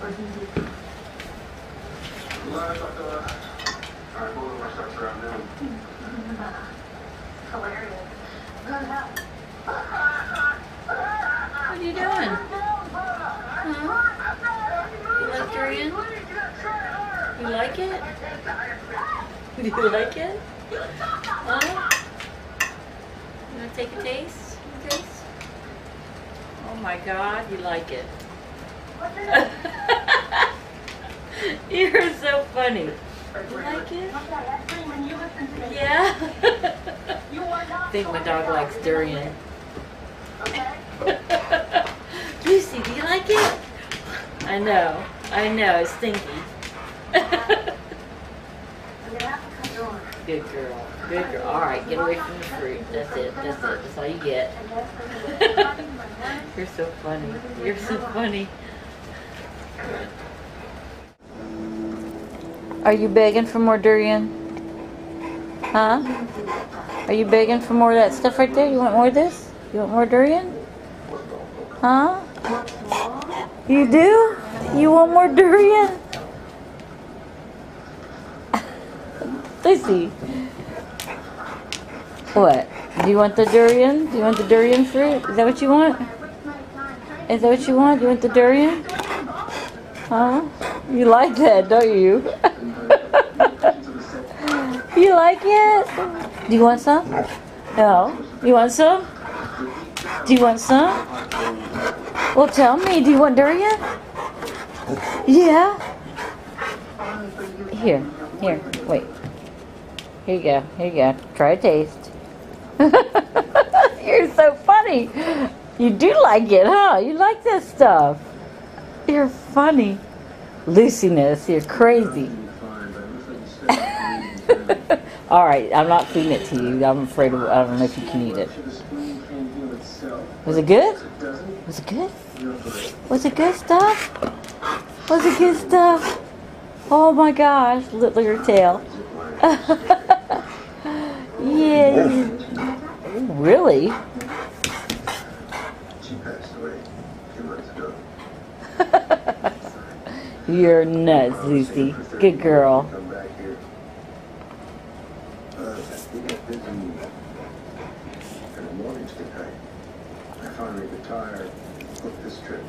Hilarious. What are you doing? Huh? You like durian? You like it? Do you like it? Huh? Want to take a taste? A taste? Oh my God, you like it. You're so funny. You like it? Yeah. I think my dog likes durian. Loosie, do you like it? I know. I know. It's stinky. Good girl. Good girl. All right, get away from the fruit. That's it. That's it. That's all you get. You're so funny. You're so funny. Are you begging for more durian? Huh? Are you begging for more of that stuff right there? You want more of this? You want more durian? Huh? You do? You want more durian? Loosie. What? Do you want the durian? Do you want the durian fruit? Is that what you want? Is that what you want? You want the durian? Huh? You like that, don't you? you like it? Do you want some? No. You want some? Do you want some? Well, tell me. Do you want durian? Yeah. Here. Here. Wait. Here you go. Here you go. Try a taste. You're so funny. You do like it, huh? You like this stuff. You're funny. Luciness, you're crazy. All right, I'm not feeding it to you. I'm afraid of, I don't know if you can eat it. Was it good? Was it good? Was it good stuff? Was it good stuff? Oh my gosh, look at her tail. yeah. Really? You're nuts, Loosie. Good girl. Uh, the tight. I finally retired, this trip.